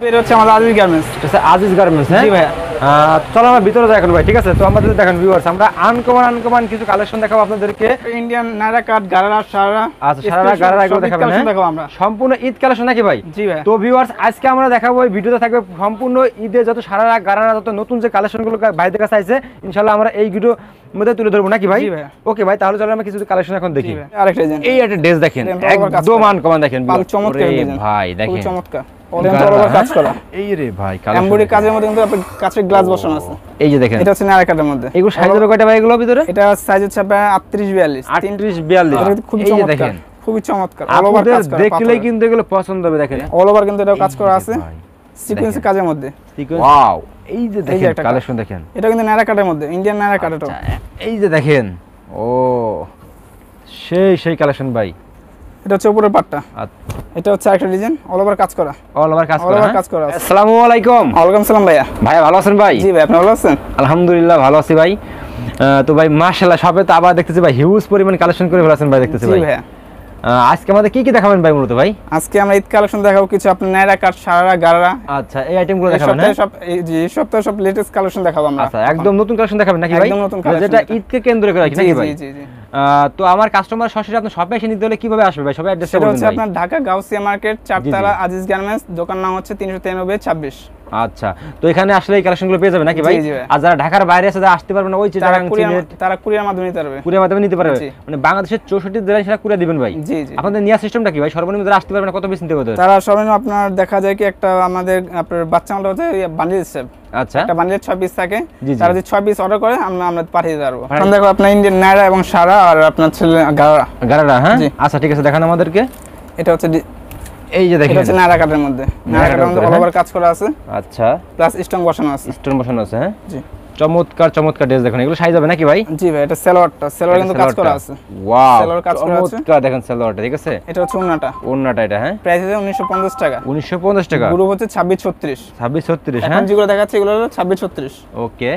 এটা হচ্ছে আমাদের আজিজ গার্মেন্টস এটা আজিজ গার্মেন্টস হ্যাঁ? জি ভাইয়া। চলো আমরা ভিতরে দেখেন ভাই ঠিক আছে? তো আমাদের দেখেন ভিউয়ার্স আমরা আনকমন আনকমন কিছু কালেকশন দেখাবো আপনাদেরকে। ইন্ডিয়ান নাইরা কাট গারারা সারা আচ্ছা সারা গাড়া এগুলো দেখাবেন? দেখাবো আমরা। সম্পূর্ণ ঈদ কালেকশন নাকি ভাই? জি ভাই। তো ভিউয়ার্স আজকে আমরা দেখাবো এই ভিডিওতে থাকবে সম্পূর্ণ ঈদে যত সারা গারারা যত নতুন যে কালেকশনগুলো ভাইদের কাছে আছে ইনশাল্লাহ আমরা এই ভিডিও মধ্যে তুলে ধরবো নাকি ভাই? ওকে ভাই। তাহলে চলো আমরা কিছু কালেকশন এখন দেখি। আরেকটা এই একটা ড্রেস দেখেন একদম। আনকমন দেখেন চমৎকার ভাই দেখেন। চমৎকার। কাজ হ্যাঁ? করা এই রে ভাই colourful এমবডি দেখেন। কাজের মধ্যে কিন্তু কাছে গ্লাস বসানো আছে। এই যে দেখেন। এটা হচ্ছে নাইরা মধ্যে। এগুলো সাইজ হবে কয়টা ভাই এগুলো ভিতরে? এটা সাইজ হচ্ছে আপনার 38 42 আটত্রিশ বিয়াল্লিশ। এটা কিন্তু খুবই এই যে চমৎকার। দেখেন। খুবই চমৎকার। অল ওভার কাজ করা দেখলেই কিন্তু এগুলো পছন্দ হবে দেখেন। অল ওভার কিন্তু এটাও কাজ করা আছে। সিকোয়েন্স কাজের মধ্যে। ওয়াও এই যে দেখেন কালেকশন দেখেন। এটা কিন্তু মধ্যে ইন্ডিয়ান নাইরা এই যে দেখেন। ও সেই সেই কালেকশন ভাই। এটা হচ্ছে উপরের পাটটা। আচ্ছা। এটা হচ্ছে একটা ডিজাইন অল ওভার কাজ করা। অল ওভার কাজ করা over হ্যাঁ? কাজ করা আসসালামু আলাইকুম। ওয়েলকাম সালাম ভাইয়া। ভাই ভালো আছেন ভাই? জি ভাই আপনি ভালো আছেন? আলহামদুলিল্লাহ ভালো আছি ভাই। তো ভাই মাশাআল্লাহ সবে তো আবার দেখতেছি ভাই হিউজ পরিমাণ কালেকশন করে ফেলেছেন ভাই দেখতেছি ভাই। ভাইয়া। আজকে আমাদের কি কি দেখাবেন ভাই মূলত ভাই? আজকে আমরা ঈদ কালেকশন দেখাবো কিছু আপনার নাইরা কাট সারারা গারারা আচ্ছা এই আইটেমগুলো দেখাবেন সপ্তাহে হ্যাঁ? সব যে এই সপ্তাহে সব লেটেস্ট কালেকশন দেখাবো আমরা। আচ্ছা একদম নতুন কালেকশন দেখাবেন নাকি ভাই? একদম নতুন collection যেটা। ঈদকে কেন্দ্র করে নাকি ভাই? জি জি। আহ, তো আমার কাস্টমার সরাসরি আপনার শপে এসে নিতে হলে কীভাবে আসবে ভাই? সবাই অ্যাড্রেসটা বলুন হচ্ছে আপনার ঢাকা গাউসিয়া মার্কেট চারতলা আজিজ গার্মেন্টস দোকান নাম হচ্ছে তিনশো তিরানব্বই ছাব্বিশ। আচ্ছা তো এখানে আসলে এই কালেকশনগুলো পেয়ে যাবে নাকি ভাই। আর যারা ঢাকার বাইরে আছে যারা আসতে পারবে না ওই তারা কুরিয়ার তারা কুরিয়ার মাধ্যমে নিতে পারবে। কুরিয়ার মাধ্যমে নিতে পারবে। মানে বাংলাদেশের চৌষট্টি জেলায় সেটা কুরিয়ার দিবেন ভাই। আপনাদের নেওয়ার সিস্টেমটা কি ভাই? সর্বনিম্ন যারা আসতে পারবে না কত বেশি নিতে হবে তারা সর্বনিম্ন আপনার দেখা যায় কি একটা আমাদের আপনার বাচ্চা মালটা হচ্ছে বান্ডিল হিসেব আচ্ছা। একটা বান্ডিলের ছয় পিস থাকে। তারা যদি ছয় পিস অর্ডার করে আমরা আমরা পাঠিয়ে দিতে পারব। এখন দেখো আপনার ইন্ডিয়ান নাইরা এবং সারা আর আপনার ছেলে গারা গাড়ারা হ্যাঁ? আচ্ছা ঠিক আছে দেখান আমাদেরকে। এটা হচ্ছে এই যে দেখেন হচ্ছে নাইরা কাটের মধ্যে। নাইরা কাটের মধ্যে অল হ্যাঁ? ওভার কাজ করা আছে। আচ্ছা। প্লাস স্টং বসানো আছে। স্টোন বসানো আছে হ্যাঁ? জি। চমৎকার চমৎকার ড্রেস দেখুন। এগুলো সাইজ হবে নাকি ভাই? জি ভাই এটা সেলোয়ারটা। সেলোয়ার কিন্তু কাজ করা আছে। ওয়াও সালোয়ার কাজ করা আছে। চমৎকার দেখেন সালোয়ারটা ঠিক আছে? এটা হচ্ছে উন্নাটা ওন্নাটা এটা হ্যাঁ? প্রাইস উনিশশো পঞ্চাশ টাকা। উনিশশো পঞ্চাশ টাকা? গ্রুপ হচ্ছে ছাব্বিশ ছত্রিশ। ছাব্বিশ ছত্রিশ এখন হ্যাঁ? যেগুলো দেখাচ্ছে এগুলো হলো ছাব্বিশ ছত্রিশ। ওকে।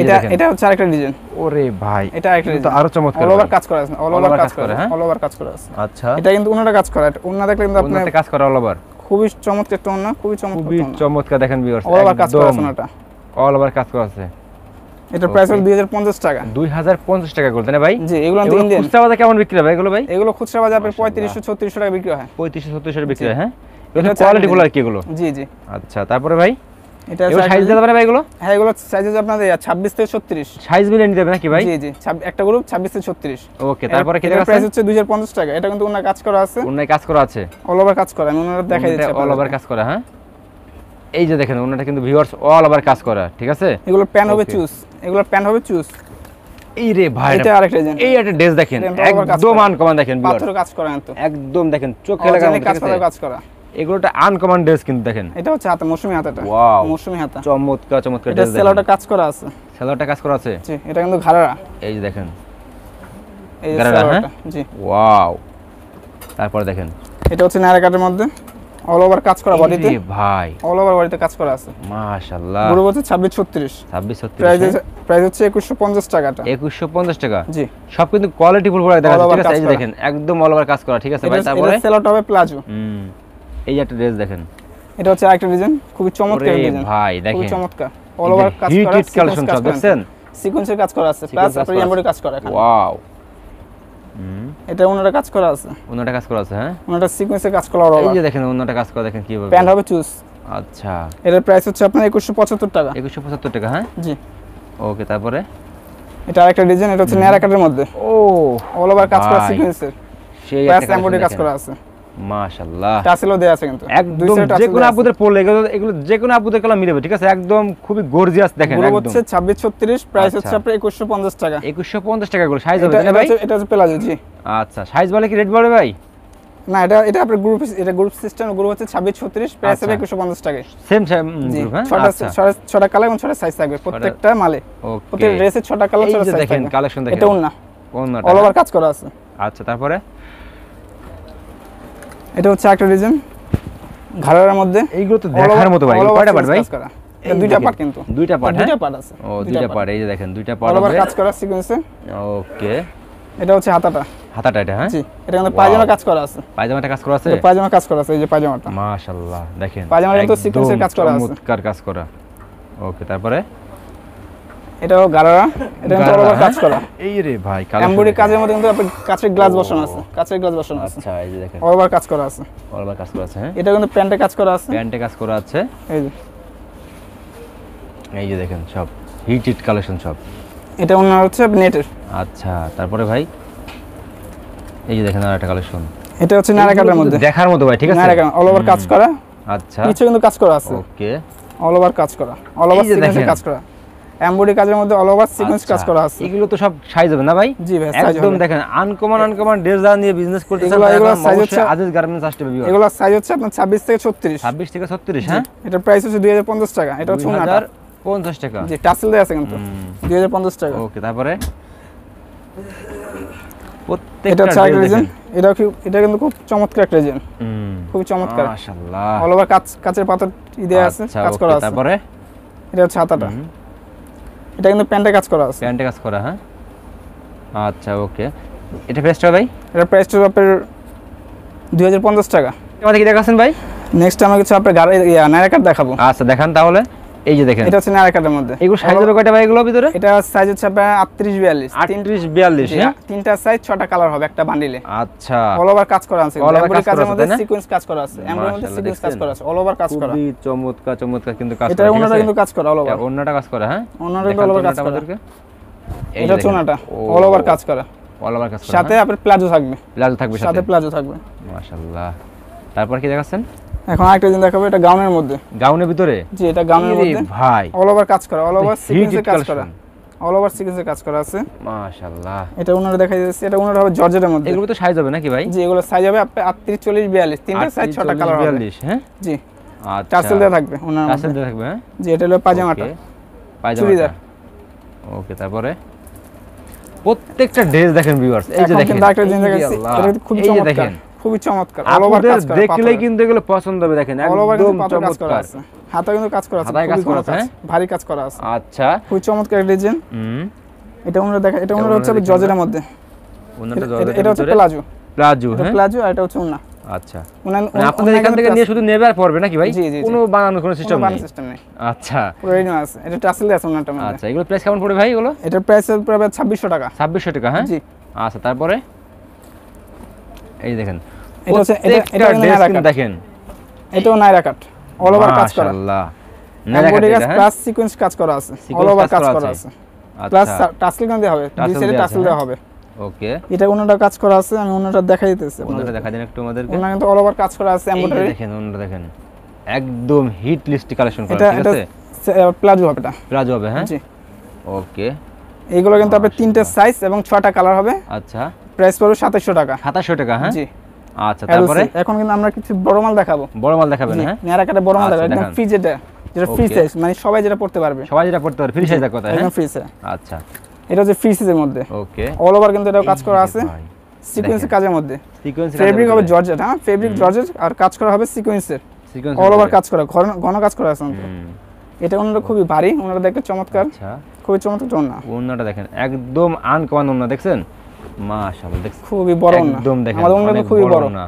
এটা এটা হচ্ছে আরেকটা ডিজাইন ওরে ভাই এটা আরেকটা কিন্তু আরও চমৎকার অল ওভার কাজ করা আছে অল ওভার কাজ কাজ করা করা, হ্যাঁ? অল ওভার কাজ করা আছে। আচ্ছা। এটা কিন্তু উন্নাটা কাজ করা এটা দেখলে কিন্তু আপনার কাজ করা অল ওভার খুবই চমৎকার একটা উন্না খুবই চমৎকার খুবই চমৎকার দেখেন ভিউয়ার্স অল ওভার কাজ করা আছে উন্নাটা অল ওভার কাজ করা আছে। এটার প্রাইস হলো দুই পঞ্চাশ টাকা। ভাই? জি এগুলো কিন্তু ইন্ডিয়ান খুচরা বাজারে কেমন বিক্রি হবে এগুলো ভাই? এগুলো খুচরা বাজারে। পঁয়ত্রিশশো ছত্রিশশো টাকা বিক্রি হয়। পঁয়ত্রিশশো ছত্রিশশো বিক্রি হয় হ্যাঁ? কোয়ালিটি আরেকটা আর কি এগুলো? জি জি। আচ্ছা তারপরে ভাই? এটা সাইজ দিতে পারে ভাই এগুলো? হ্যাঁ এগুলো সাইজ হচ্ছে আপনাদের ছাব্বিশ থেকে ছত্রিশ। সাইজ মিলিয়ে নিতে হবে নাকি ভাই? জি জি একটা গ্রুপ ছাব্বিশ থেকে ছত্রিশ। ওকে তারপরে কি প্রাইস হচ্ছে দুই হাজার পঞ্চাশ টাকা। এটা কিন্তু ওনার কাজ করা আছে। অন্যায় কাজ করা আছে। অল ওভার কাজ করা আমি ওনারা দেখাই দিচ্ছি অল ওভার কাজ করা হ্যাঁ? এই যে দেখেন ওনাটা কিন্তু ভিউয়ার্স অল ওভার কাজ করা ঠিক আছে? এগুলো প্যান হবে. চুজ এগুলো প্যান হবে চুজ এই রে ভাই এটা আরেকটা ডিজাইন এই একটা ড্রেস দেখেন একদম। আনকমন দেখেন। পাথর কাজ করা একদম দেখেন চোখে কাজ করা কাজ করা। এগুলো একটা আনকমন ড্রেস কিন্তু দেখেন। এটা হচ্ছে হাতে মৌসুমি হাতাটা। Wow. মৌসুমি হাতা। চমৎকার চমৎকার এটা ড্রেস সেলোটা কাজ করা আছে। সেলোটা কাজ করা আছে? জি এটা কিন্তু ঘাড়া এই যে দেখেন। এই ঘাড়া, হ্যাঁ? জি। ওয়াও তারপর দেখেন। এটা হচ্ছে নায়রা কাটের মধ্যে। অল ওভার কাজ করা বডিতে ভাই। অল ওভার বডিতে কাজ করা আছে। মাশাআল্লাহ। পুরো হচ্ছে ছাব্বিশ ছত্রিশ। ছাব্বিশ ছত্রিশ প্রাইস প্রাইস হচ্ছে একুশশো পঞ্চাশ টাকাটা। একুশশো পঞ্চাশ টাকা? জি। সব কিন্তু কোয়ালিটি ফুল প্রোডাক্ট দেখা যাচ্ছে ঠিক আছে? এই যে দেখেন একদম অল ওভার কাজ করা ঠিক আছে? ভাই তারপরে? সেলোটা হবে প্লাজো হুম। এই একটা ড্রেস দেখেন। এটা হচ্ছে আরেকটা ডিজাইন খুবই চমৎকার ডিজাইন ভাই দেখেন। চমৎকার। অল ওভার কাজ করা হিট কালেকশন সব দেখছেন? সিকোয়েন্সের কাজ করা আছে প্লাস কাজ আপনার এমব্রয়ডারি কাজ করা এখানে। ওয়াও হুম। এটা ওনারা কাজ করা আছে। অন্যটা কাজ করা আছে হ্যাঁ? ওনারা সিকোয়েন্সের কাজ করা অল এই যে দেখেন অন্যটা কাজ করা দেখেন কীভাবে। প্যান্ট হবে চুজ আচ্ছা। এটার প্রাইস হচ্ছে আপনার একুশশো পঁচাত্তর টাকা। একুশশো পঁচাত্তর টাকা হ্যাঁ? জি। ওকে তারপরে? এটা আরেকটা ডিজাইন এটা হচ্ছে নেয়ারা কাটের মধ্যে। ও অল ওভার কাজ করা সিকোয়েন্সের সেই একটা কাজ করা আছে। মাশাআল্লাহ। টাসেলও দেয়া আছে কিন্তু। একদম যে কোনো আপুদের পড়লে এগুলো এগুলো যে কোনো আপুদের কালার মিলবে ঠিক আছে? একদম খুবই গর্জিয়াস দেখেন একদম। হচ্ছে ছাব্বিশ ছত্রিশ প্রাইস আচ্ছা। হচ্ছে আপনার টাকা। একুশশো পঞ্চাশ টাকা করে সাইজ হবে এটা তাই না এটা ভাই? এটা হচ্ছে প্লাজো জি। আচ্ছা সাইজ বলে কি রেট বলে ভাই? না এটা এটা আপনার গ্রুপ এটা গ্রুপ সিস্টেম গ্রুপ হচ্ছে ছাব্বিশ ছত্রিশ প্রাইস হবে আচ্ছা। একুশশো পঞ্চাশ টাকা সেম সেম জি হ্যাঁ? ছটা আচ্ছা। কালার এবং ছটা সাইজ থাকবে প্রত্যেকটা মালে। প্রত্যেক ছটা কালার ছটা সাইজ দেখেন থাকবে। কালেকশন দেখেন। এটা ওন্না অন্যটা অল ওভার কাজ করা আছে। আচ্ছা তারপরে? এটা হচ্ছে একটা ডিজাইন ঘাড়ার মধ্যে এইগুলো তো দেখার মতো ভাই। কয়টা পার্ট ভাই? এটা দুইটা পার্ট কিন্তু। দুইটা পার্ট দুইটা হ্যাঁ? পার্ট আছে। ও দুইটা পার্ট। এই যে দেখেন দুইটা পার্ট হবে। কাজ করা সিকোয়েন্সে ওকে। এটা হচ্ছে হাতাটা। হাতাটা এটা হ্যাঁ? জি এটা কিন্তু পায়জামা কাজ করা আছে। পায়জামাটা কাজ করা আছে? পায়জামা কাজ করা আছে এই যে পায়জামাটা। মাশাআল্লাহ দেখেন। পায়জামা কিন্তু এর কাজ করা আছে। চমৎকার কাজ করা। ওকে তারপরে? এটাও এটা কিন্তু কাজ করা। এই রে ভাই কাজের মধ্যে কিন্তু গ্লাস বসানো আছে গ্লাস বসানো আছে। আচ্ছা এই যে দেখেন। কাজ করা আছে। কাজ করা আছে হ্যাঁ? এটা কিন্তু প্যান্টে কাজ করা আছে। প্যান্টে কাজ করা আছে। এই যে। এই যে দেখেন সব হিট হিট কালেকশন সব। এটা হচ্ছে নেটের আচ্ছা তারপরে ভাই? এই যে দেখেন আর একটা কালেকশন এটা হচ্ছে নারা কাটার মধ্যে। দেখার মতো ভাই ঠিক আছে? নারা অল ওভার কাজ করা। আচ্ছা। নিচে কিন্তু কাজ করা আছে। ওকে। অল ওভার কাজ করা। All over. কাজ করা। এমব্রয়ডারি কাজের মধ্যে অল ওভার সিকোয়েন্স কাজ করা আছে। এগুলো তো সব সাইজ হবে না ভাই? জি ভাই সাইজ একদম দেখেন আনকমন আনকমন ড্রেস দাম নিয়ে বিজনেস করতে এগুলো- এগুলো size হচ্ছে- আজিজ গার্মেন্টস আসতে হবে এগুলোর সাইজ হচ্ছে আপনার 26 থেকে 36 ছাব্বিশ থেকে ছত্রিশ হ্যাঁ? এটা প্রাইস হচ্ছে 2050 টাকা এটা হচ্ছে টাকা। জি টাসেল দেয়া আছে কিন্তু। 2050 টাকা। ওকে তারপরে? এটা দেখেন। এটা কি এটা কিন্তু খুব চমৎকার একটা হুম, খুবই চমৎকার। মাশাআল্লাহ। অল ওভার কাচের পাথর ই দেয়া আছে আচ্ছা কাজ করা আছে। তারপরে? এটা হচ্ছে হুম, এটা কিন্তু প্যান্টে কাজ করা আছে। প্যান্টে কাজ করা হ্যাঁ? আচ্ছা ওকে। এটা প্রাইসটা ভাই? এটা প্রাইস হচ্ছে আপনার 2050 টাকা। আমাদের কি দেখাচ্ছেন ভাই? নেক্সট আমাকে কিছু আপনার গাড়ি ইয়া নাইরা দেখাবো। আচ্ছা দেখান তাহলে। এই যে দেখেন। এটা হচ্ছে মধ্যে। এগুলো সাইজ হবে কয়টা ভাই এগুলো ভিতরে? এটা সাইজ হচ্ছে আপনার 38 42 তিন আটত্রিশ বিয়াল্লিশ জি, হ্যাঁ? তিনটা সাইজ ছটা কালার হবে একটা বান্ডিলে আচ্ছা। অল ওভার কাজ করা আছে কাজ করা কাজের মধ্যে সিকোয়েন্স কাজ করা আছে। এমব্রয়ডারি মধ্যে সিকোয়েন্স কাজ করা আছে। অল ওভার কাজ করা। খুবই চমৎকার চমৎকার কিন্তু কাজ এটা ওনাটা কিন্তু কাজ করা অল ওভার অন্যটা কাজ করা হ্যাঁ? ওনাটা তো over কাজ করা। এটা ওনাটা। অল ওভার কাজ করা। all over কাজ করা সাথে আপনার প্লাজো থাকবে। প্লাজো থাকবে সাথে? সাথে প্লাজো থাকবে। মাশাআল্লাহ। তারপর কি দেখাচ্ছেন? এখন আরেকটা দিন দেখাবো এটা গাউনের মধ্যে। গাউনের ভিতরে? জি এটা গাউনের মধ্যে। ভাই। অল ওভার কাজ করা অল ওভার it কাজ করা। অল ওভার সিকোয়েন্সের কাজ করা আছে। মাশাআল্লাহ। এটা ওনারা দেখাই যাচ্ছে এটা ওনারা হবে জর্জেটের মধ্যে। এগুলো তো সাইজ হবে নাকি ভাই? জি এগুলো সাইজ হবে আপনার 38 40 42 তিনটা সাইজ ছটা কালার হবে। 42, হ্যাঁ? জি। আচ্ছা। টাসেল থাকবে ওনার টাসেল থাকবে হ্যাঁ? জি এটা হলো পাজামাটা চুড়িদার। ওকে তারপরে? প্রত্যেকটা ড্রেস দেখেন ভিউয়ার্স এই যে দেখেন। আরেকটা জিনিস দেখাচ্ছি এটা যে চমৎকার। খুবই চমৎকার আপনাদের কাজ করা দেখলেই কিন্তু এগুলো পছন্দ হবে দেখেন একদম চমৎকার। হাতে কিন্তু কাজ করা আছে কাজ করা আছে, হ্যাঁ? ভারী কাজ করা আছে। আচ্ছা। খুবই চমৎকার ডিজাইন। হুম। এটা ওনারা দেখা এটা ওনারা হচ্ছে জর্জেটের মধ্যে। এটা- হচ্ছে প্লাজো। প্লাজো হ্যাঁ? প্লাজো আর এটা হচ্ছে উন্না আচ্ছা। মানে আপনাদের এখান থেকে নিয়ে শুধু নেবে আর পড়বে নাকি ভাই। কোনো বানানোর কোনো সিস্টেম নেই? সিস্টেম নেই। আচ্ছা। আছে। এটা টাসেল আছে মধ্যে আচ্ছা এগুলো প্রাইস কেমন পড়বে ভাই এগুলো? এটার প্রাইস প্রায় ছাব্বিশশো টাকা। ছাব্বিশশো টাকা হ্যাঁ? জি। আচ্ছা তারপরে? এই দেখেন এটা হচ্ছে- এটা- এটা প্রত্যেকটা কিন্তু dress নায়রা কিন্তু কাট। দেখেন। এটাও নাইরা কাট অল ওভার কাজ করা। মাশাআল্লাহ। এমব্রয়ডারি কাজ? প্লাস সিকোয়েন্স কাজ করা আছে। অল ওভার কাজ কাজ করা করা আছে। আছে। প্লাস টাসেল কিন্তু দেওয়া হবে। দুই সাইডে টাসেল দেওয়া হবে। ওকে এটা ওনাটা কাজ করা আছে আমি ওনাটা দেখাই দিতেছি ওনাটা দেখা দিন একটু আমাদেরকে। ওনার কিন্তু অল ওভার কাজ করা আছে এমব্রয়ডারি দেখেন ওনাটা দেখেন। একদম হিট লিস্টি কালেকশন করা ঠিক আছে? প্লাজো হবে এটা। প্লাজো হবে হ্যাঁ? জি। ওকে এইগুলো কিন্তু আপনার তিনটে সাইজ এবং ছটা কালার হবে। আচ্ছা। প্রাইস পড়বে সাতাশশো টাকা। সাতাশশো টাকা হ্যাঁ? জি। আচ্ছা তারপরে? এখন কিন্তু আমরা কিছু বড় মাল দেখাবো। বড় মাল দেখাবেন হ্যাঁ? নেয়ারা কাটে বড় মাল আচ্ছা, দেখাবো একদম। ফ্রি যেটা যেটা ফ্রি সাইজ মানে সবাই যেটা পড়তে পারবে। সবাই যেটা পড়তে পারে ফ্রি সাইজের কথা হ্যাঁ? একদম ফ্রি সাইজ আচ্ছা। এটা হচ্ছে ফ্রি সাইজের মধ্যে। ওকে অল ওভার কিন্তু এটাও কাজ করা আছে। সিকোয়েন্সের কাজের মধ্যে। সিকোয়েন্স ফেব্রিক হবে জর্জেট হ্যাঁ? ফেব্রিক জর্জেট আর কাজ করা হবে সিকোয়েন্সের সিকোয়েন্স অল ওভার কাজ করা ঘন ঘন কাজ করা আছে। এটা ওনারা খুবই ভারী ওনারা দেখতে চমৎকার। আচ্ছা। খুবই চমৎকার ওনা ওন্নাটা দেখেন একদম আনকমন ওন্না দেখছেন? মাশাআল্লাহ খুবই বড় না একদম দেখেন আমাদের খুবই বড় না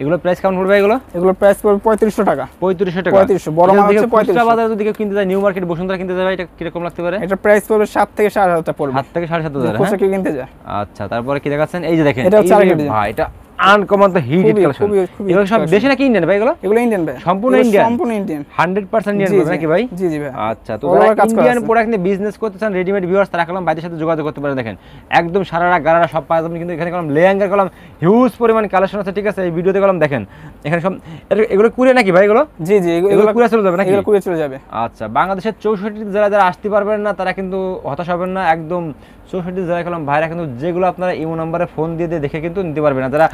এগুলো প্রাইস কেমন পড়বে এগুলো? এগুলো প্রাইস পড়বে পঁয়ত্রিশশো টাকা। পঁয়ত্রিশশো টাকা। 3500 বড় মাল হচ্ছে যদি 3500 বাজারে যদি কেউ কিনতে যায় নিউ মার্কেট বসুন্ধরা কিনতে যায় এটা কীরকম লাগতে পারে? এটা প্রাইস পড়বে সাত থেকে সাড়ে হাজার টাকা পড়বে। 7 থেকে সাড়ে সাত হাজার খুচরা হ্যাঁ? কিনতে যায়। আচ্ছা তারপরে কি দেখাচ্ছেন? এই যে দেখেন এটা হচ্ছে ভাই এটা আনকমন তো হিট কালেকশন এগুলো সব দেশে নাকি ইন্ডিয়ান ভাই এগুলো? এগুলো ইন্ডিয়ান ভাই। সম্পূর্ণ Indian? সম্পূর্ণ ইন্ডিয়ান হান্ড্রেড পার্সেন্ট ইন্ডিয়ান জি, জি। নাকি ভাই? জি জি ভাই। আচ্ছা তো ইন্ডিয়ান প্রোডাক্ট নিয়ে বিজনেস করতে চান রেডিমেড ভিউয়ার্স তারা কলম বাইদের সাথে যোগাযোগ করতে পারে দেখেন একদম সারারা গারারা সব পাওয়া কিন্তু এখানে কলম লেয়াঙ্গার কলম হিউজ পরিমাণ কালেকশন আছে ঠিক আছে? এই ভিডিওতে কলম দেখেন এখানে সব এগুলো কুড়ে নাকি ভাই এগুলো? জি জি এগুলো- কুড়ে চলে যাবে নাকি? এগুলো কুড়িয়ে চলে যাবে। আচ্ছা বাংলাদেশের চৌষট্টি জেলা যারা আসতে পারবেন না তারা কিন্তু হতাশ হবেন না একদম চৌষট্টি জেলায় কলম ভাইরা কিন্তু যেগুলো আপনারা ইমো নাম্বারে ফোন দিয়ে দিয়ে দেখে কিন্তু নিতে পারবেন না। যারা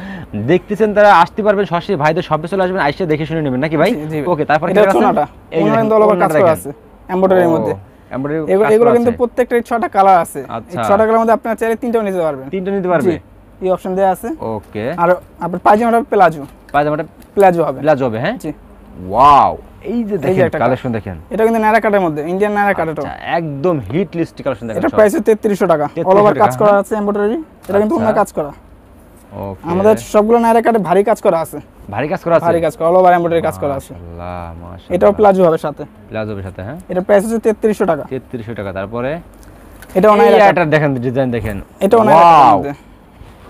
দেখতেছেন তারা আসতে পারবেন সরাসরি ভাইদের সবে চলে আসবেন আইসে দেখে শুনে নেবেন নাকি ভাই। ওকে তারপর এমব্রয়ডারির মধ্যে। এগুলো কিন্তু প্রত্যেকটা ছটা কালার আছে। আচ্ছা। ছটা কালার মধ্যে আপনারা চাইলে তিনটাও নিতে পারবেন। তিনটা নিতে পারবে? এই অপশন দেওয়া আছে। ওকে আর আপনার পায়জামাটা প্লাজো প্লাজো হবে। ব্লাউজ হবে হ্যাঁ? জি। ওয়াও এই যে দেখেন কালেকশন দেখেন। এটা কিন্তু নায়রা কাটের মধ্যে ইন্ডিয়ান নায়রা কাট এটা আচ্ছা, একদম হিট লিস্ট কালেকশন দেখেন এটা। প্রাইস হচ্ছে তেত্রিশশো টাকা। অল ওভার কাজ করা হ্যাঁ। আছে এমব্রয়ডারি এটা কিন্তু অন্য আচ্ছা। কাজ করা। ওকে আমাদের সবগুলো নাইরা কাটে ভারী কাজ করা আছে। ভারী কাজ করা আছে? ভারী কাজ করা অল ওভার এমব্রয়ডারি কাজ করা আছে। মাশাআল্লাহ মাশাআল্লাহ। এটাও প্লাজো হবে সাথে। প্লাজোর সাথে হ্যাঁ? এটা প্রাইস হচ্ছে তেত্রিশশো টাকা। 3300 টাকা তারপরে? এটাও নাইরা এটা দেখেন ডিজাইন দেখেন। কাটের Wow! মধ্যে।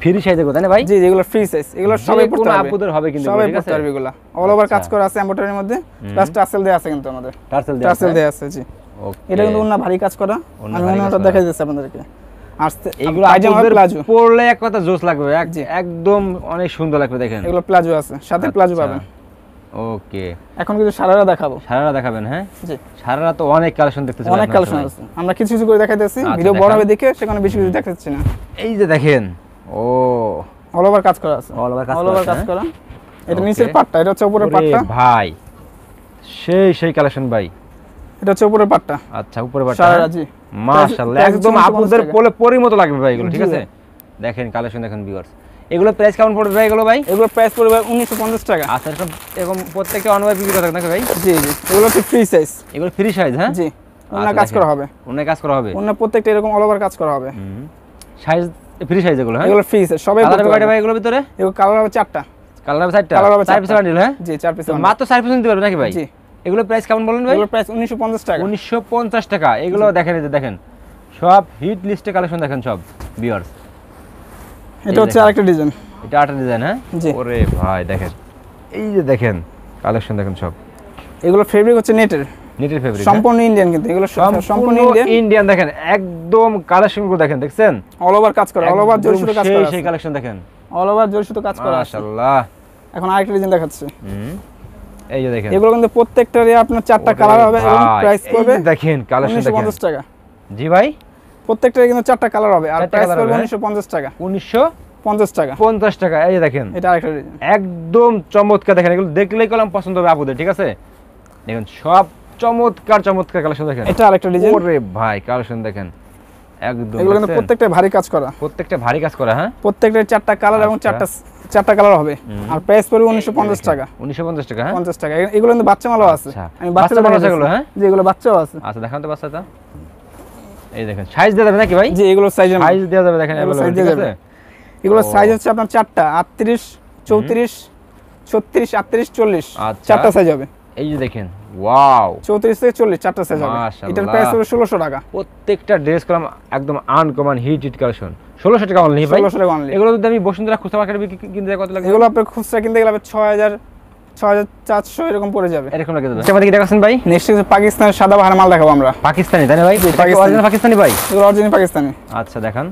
ফ্রি সাইজে কোথায় না ভাই? জি যেগুলো ফ্রি সাইজ এগুলো সবাই পড়তে পারবে আপুদের হবে কিন্তু সবাই পড়তে এগুলো। অল ওভার কাজ আচ্ছা। করা আছে এমব্রয়ডারির মধ্যে প্লাস টাসেল দেওয়া আছে কিন্তু আমাদের। টার্সেল দেয়া টাসেল আছে দেওয়া আছে জি। ওকে এটা কিন্তু অন্য ভারী কাজ করা। আমি দেখাই দিচ্ছি আপনাদেরকে। এইগুলো পায়জামা প্লাজো পরলে এক কথা জোস লাগবে। একদম অনেক সুন্দর লাগবে দেখেন। এগুলো প্লাজো আছে। সাথে প্লাজো আচ্ছা। পাবেন। ওকে এখন কিন্তু সারারা দেখাবো। সারারা দেখাবেন হ্যাঁ? জি। সারারা তো অনেক কালেকশন দেখতেছি অনেক কালেকশন আছে। আমরা কিছু কিছু করে দেখাইতেছি। আচ্ছা, ভিডিও বড় হবে দেখে সেখানে বেশি কিছু দেখাচ্ছি না। এই যে দেখেন ও। অল ওভার কাজ করা আছে। All over কাজ অল ওভার কাজ হ্যাঁ? করা এটা নিচের পাটটা এটা হচ্ছে উপরের পাটটা। ভাই সেই সেই কালেকশন ভাই। এটা হচ্ছে উপরের পাটটা। আচ্ছা উপরে বাটা সারারা জি মাশাআল্লাহ একদম আপুদের পোলে পরি লাগবে ভাই এগুলো ঠিক আছে? দেখেন কালেকশন দেখেন ভিউয়ার্স এগুলো প্রাইস কেমন পড়বে ভাই এগুলো ভাই? এগুলো প্রাইস পড়বে উনিশশো পঞ্চাশ টাকা। আচ্ছা এরকম এরকম প্রত্যেকটা অনলাইন বিক্রি করা থাকে ভাই? জি জি। এগুলো হচ্ছে ফ্রি সাইজ এগুলো ফ্রি সাইজ হ্যাঁ? জি। আচ্ছা, কাজ করা হবে। অন্য কাজ করা হবে। অন্য প্রত্যেকটা এরকম অল ওভার কাজ করা হবে। সাইজ ফ্রি সাইজ এগুলো হ্যাঁ? এগুলো ফ্রি সাইজ সবাই কালার কয়টা ভাই এগুলোর ভিতরে? এগুলো কালার হবে চারটা। কালার হবে চারটা? Colour হবে চার পিস বান্ডিল হ্যাঁ? জি চার পিস মাত্র চার পিস নিতে পারবে নাকি ভাই? জি। এগুলো প্রাইস কেমন বলেন ভাই? এগুলো প্রাইস উনিশশো পঞ্চাশ টাকা। উনিশশো পঞ্চাশ টাকা। এগুলো দেখেন এই যে দেখেন। সব হিট লিস্টে কালেকশন দেখেন সব বিয়ার্স এটা হচ্ছে আরেকটা ডিজাইন এটা আটা ডিজাইন হ্যাঁ। ওরে ভাই দেখেন। এই যে দেখেন কালেকশন দেখেন সব। এগুলো ফেব্রিক হচ্ছে নেটের নেটের ফেব্রিক সম্পূর্ণ ইন্ডিয়ান কিন্তু এগুলো সম্পূর্ণ ইন্ডিয়ান ইন্ডিয়ান দেখেন একদম কালেকশনগুলো দেখেন দেখছেন? অল ওভার কাজ করা অল ওভার জোর শুধু কাজ করা সেই কালেকশন দেখেন। অল ওভার জোর শুধু কাজ করা মাশাআল্লাহ। এখন আরেকটা ডিজাইন দেখাচ্ছি। এই যে দেখেন। এগুলো কিন্তু প্রত্যেকটারই আপনার চারটা কালার হবে এবং প্রাইস পড়বে দেখেন কালেকশন দেখেন। টাকা। জি ভাই? প্রত্যেকটারই কিন্তু চারটা কালার হবে আর প্রাইস পড়বে হবে, উনিশশো পঞ্চাশ টাকা। উনিশশো পঞ্চাশ টাকা। পঞ্চাশ টাকা এই যে দেখেন। এটা আরেকটা একদম চমৎকার দেখেন এগুলো দেখলেই কলম পছন্দ হবে আপুদের ঠিক আছে? দেখেন সব চমৎকার চমৎকার কালেকশন দেখেন। এটা আরেকটা ডিজাইন ওরে ভাই কালেকশন দেখেন। একদম এগুলো কিন্তু প্রত্যেকটা ভারী কাজ করা। প্রত্যেকটা ভারী কাজ করা হ্যাঁ? প্রত্যেকটা চারটা কালার এবং আচ্ছা। চারটা চারটা কালার হবে। আর প্রাইস পড়বে উনিশশো পঞ্চাশ টাকা। উনিশশো পঞ্চাশ টাকা হ্যাঁ? পঞ্চাশ টাকা। এগুলো কিন্তু বাচ্চা মালও আছে। আচ্ছা। আমি বাচ্চা বাচ্চাদের মাল আছে এগুলো, হ্যাঁ? জি এগুলো বাচ্চাও আছে। আচ্ছা দেখান তো বাচ্চাটা। এই দেখেন সাইজ দেওয়া যাবে নাকি ভাই? জি এগুলো সাইজের সাইজ দেওয়া যাবে দেখেন এগুলো size দেওয়া যাবে। এগুলো সাইজ হচ্ছে আপনার চারটা আটত্রিশ চৌত্রিশ ছত্রিশ আটত্রিশ চল্লিশ। আচ্ছা। চারটা সাইজ হবে। এই যে দেখেন ওয়াও চৌত্রিশ থেকে চল্লিশ চারটা সাইজ হবে। এটার প্রাইস হবে ষোলোশো টাকা। প্রত্যেকটা ড্রেস কলাম একদম আনকমন হিট হিট কালেকশন ষোলোশো টাকা অনলি ভাই। ষোলোশো টাকা অনলি এগুলো যদি আমি বসুন্ধরা খুচরা মার্কেটে কিনতে কত লাগবে? এগুলো আপনার খুচরা কিনতে গেলে আপনার ছয় হাজার ছয় হাজার চারশো এরকম পড়ে যাবে। এরকম লাগে দেবে আমাদের কি দেখাচ্ছেন ভাই? নেক্সট হচ্ছে পাকিস্তানের সাদা বাহার মাল দেখাবো আমরা। পাকিস্তানি তাই না ভাই? অরিজিনাল পাকিস্তানি। ভাই? এগুলো অরিজিনাল পাকিস্তানি। আচ্ছা দেখান।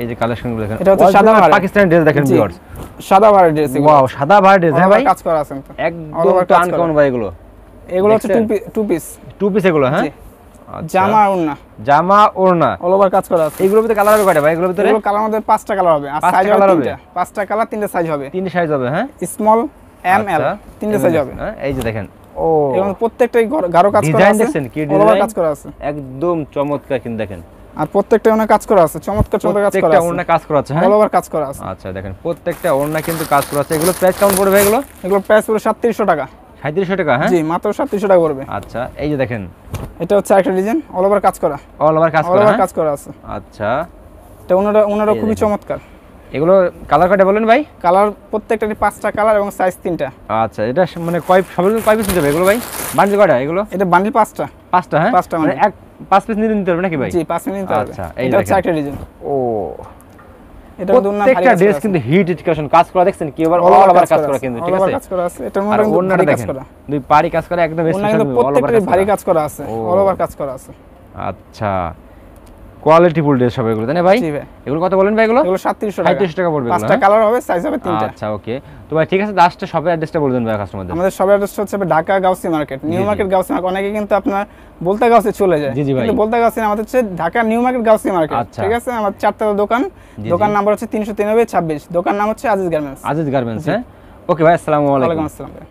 এই যে কালেকশনগুলো দেখেন। এটা হচ্ছে সাদা ভাড়া। পাকিস্তানি ড্রেস দেখেন ভিউয়ার্স সাদা বাহার ড্রেস ওয়াও সাদা ভাড়া ড্রেস হ্যাঁ ভাই? কাজ করা আছে। কিন্তু। একদম তো আনকমন ভাই এগুলো। এগুলো হচ্ছে টু পিস টু পিস এগুলো হ্যাঁ? আচ্ছা। জামা ওড়না। জামা ওড়না। অল ওভার কাজ করা আছে। এইগুলোর ভিতরে কালার হবে কয়টা ভাই? এগুলোর ভিতরে? এগুলো কালার মধ্যে পাঁচটা কালার হবে। আর সাইজ হবে? তিনটা। পাঁচটা কালার তিনটা সাইজ হবে। তিনটে সাইজ হবে হ্যাঁ? Small M L. তিনটা সাইজ হবে। হ্যাঁ, এই যে দেখেন। ও। এগুলো প্রত্যেকটাই গাঢ় কাজ করা আছে। দেখছেন কি ডিজাইন কাজ করা আছে। একদম চমৎকার কিন্তু দেখেন। আর প্রত্যেকটা অনেক কাজ করা আছে। চমৎকার চমৎকার কাজ করা প্রত্যেকটা আছে। ওড়না কাজ করা আছে হ্যাঁ? অল ওভার কাজ করা আছে। আচ্ছা দেখেন। প্রত্যেকটা ওড়না কিন্তু কাজ করা আছে। এগুলো প্রাইস কেমন পড়বে এগুলো? এগুলো প্রাইস পড়বে সাতত্রিশশো টাকা। সাঁত্রিশশো টাকা হ্যাঁ? জি মাত্র সাতত্রিশশো টাকা পড়বে। আচ্ছা এই যে দেখেন। এটা হচ্ছে একটা ডিজাইন অল ওভার কাজ করা। অল ওভার কাজ অল ওভার হ্যাঁ? কাজ করা আছে। আচ্ছা। এটা ওনারা ওনারা খুবই চমৎকার। এগুলো কালার কয়টা বলেন ভাই? কালার প্রত্যেকটারই পাঁচটা কালার এবং সাইজ তিনটা। আচ্ছা এটা মানে কয় সব কয় পিস নিতে এগুলো ভাই? বান্ডিল কয়টা এগুলো? এটা বান্ডিল পাঁচটা। পাঁচটা হ্যাঁ? পাঁচটা মানে এক পাঁচ পিস নিতে হবে নাকি ভাই? জি পাঁচ নিতে হবে। আচ্ছা, এটা হচ্ছে। একটা ডিজাইন ও এটা প্রত্যেকটা ড্রেস কিন্তু হিট কালেকশন কাজ করা দেখছেন? কি আবার অল ওভার কাজ করা কিন্তু ঠিক আছে? কাজ করা আছে। এটা মনে কিন্তু ভারী কাজ দেখেন করা। দুই পাড়ি কাজ করা একদম স্পেশাল অল ওভার কাজ করা। আছে। অল ওভার কাজ করা আছে। আচ্ছা। কোয়ালিটি ফুল ড্রেস হবে এগুলো তাই না ভাই? এগুলো কত বলেন ভাই এগুলো? এগুলো সাতত্রিশশো টাকা। 3700 টাকা পড়বে পাঁচটা হ্যাঁ? কালার হবে সাইজ হবে তিনটা। আচ্ছা ওকে। তো ভাই ঠিক আছে লাস্টে শপের অ্যাড্রেসটা বলে দেন ভাই কাস্টমারদের আমাদের সব অ্যাড্রেস হচ্ছে Dhaka Gausia market. New market Gausia market. অনেকে কিন্তু আপনার বলতে গাউসি চলে যায়। জি, জি ভাই। কিন্তু বলতে গাউসি না, আমাদের হচ্ছে Dhaka new market Gausia market. আচ্ছা। ঠিক আছে? আমার চারটা দোকান। দোকান নাম্বার হচ্ছে তিনশো তিরানব্বই ছাব্বিশ। দোকান নাম হচ্ছে আজিজ গার্মেন্টস আজিজ গার্মেন্টস হ্যাঁ? ওকে ভাই আসসালামু আলাইকুম। ওয়ালাইকুম আসসালাম ভাই।